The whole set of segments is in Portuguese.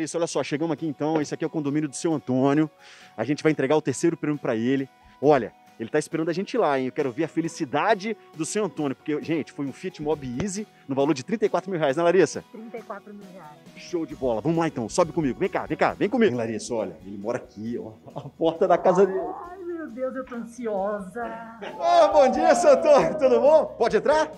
Larissa, olha só, chegamos aqui então. Esse aqui é o condomínio do seu Antônio. A gente vai entregar o terceiro prêmio para ele. Olha, ele tá esperando a gente lá, hein? Eu quero ver a felicidade do seu Antônio, porque, gente, foi um Fiat Mobi Easy no valor de 34 mil reais, né, Larissa? 34 mil reais. Show de bola. Vamos lá então, sobe comigo. Vem cá, vem cá, vem comigo. Vem, Larissa, olha, ele mora aqui, ó. A porta da casa dele. Ai, meu Deus, eu tô ansiosa. Ah, bom dia, seu Antônio. Tudo bom? Pode entrar?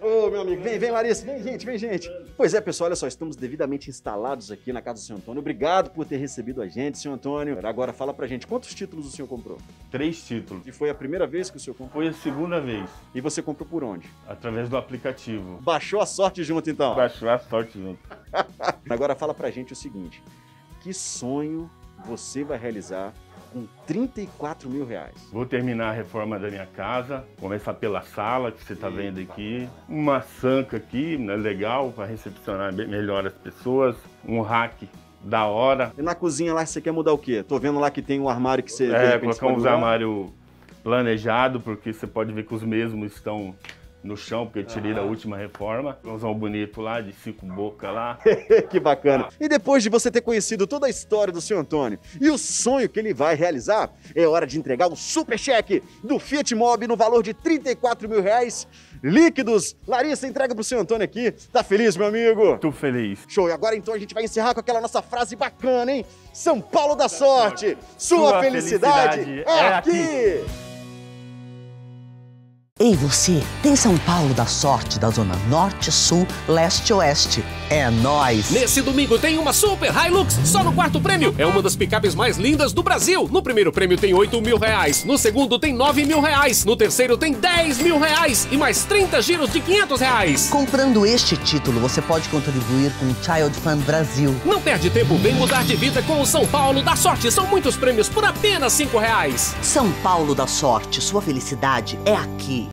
Ô, meu amigo, vem, vem, Larissa, vem, gente, vem, gente. Pois é, pessoal, olha só, estamos devidamente instalados aqui na casa do senhor Antônio. Obrigado por ter recebido a gente, senhor Antônio. Agora fala pra gente, quantos títulos o senhor comprou? Três títulos. E foi a primeira vez que o senhor comprou? Foi a segunda vez, E você comprou por onde? através do aplicativo. Baixou a sorte junto, então. Baixou a sorte junto. Agora fala pra gente o seguinte, que sonho você vai realizar com 34 mil reais? Vou terminar a reforma da minha casa, começar pela sala que você está vendo aqui, uma sanca aqui, né, legal, para recepcionar melhor as pessoas, um rack da hora, E na cozinha lá você quer mudar o quê? Tô vendo lá que tem um armário que você... é, colocar uns armários planejados, porque você pode ver que os mesmos estão no chão, porque eu tirei da última reforma. Um bonito lá, de cinco bocas lá. que bacana. E depois de você ter conhecido toda a história do seu Antônio e o sonho que ele vai realizar, é hora de entregar o super cheque do Fiat Mobi no valor de 34 mil reais líquidos. Larissa, entrega pro seu Antônio aqui. Tá feliz, meu amigo? Tô feliz. Show, e agora então a gente vai encerrar com aquela nossa frase bacana, hein? São Paulo da Sorte, sua, Sua felicidade, felicidade é, é aqui. aqui. Ei, você, tem São Paulo da Sorte da Zona Norte, Sul, Leste e Oeste. É nós. Nesse domingo tem uma Super Hilux só no quarto prêmio. É uma das picapes mais lindas do Brasil. No primeiro prêmio tem 8 mil reais. No segundo tem 9 mil reais. No terceiro tem 10 mil reais. E mais 30 giros de 500 reais. Comprando este título, você pode contribuir com o Child Fund Brasil. Não perde tempo, vem mudar de vida com o São Paulo da Sorte. São muitos prêmios por apenas 5 reais. São Paulo da Sorte, sua felicidade é aqui.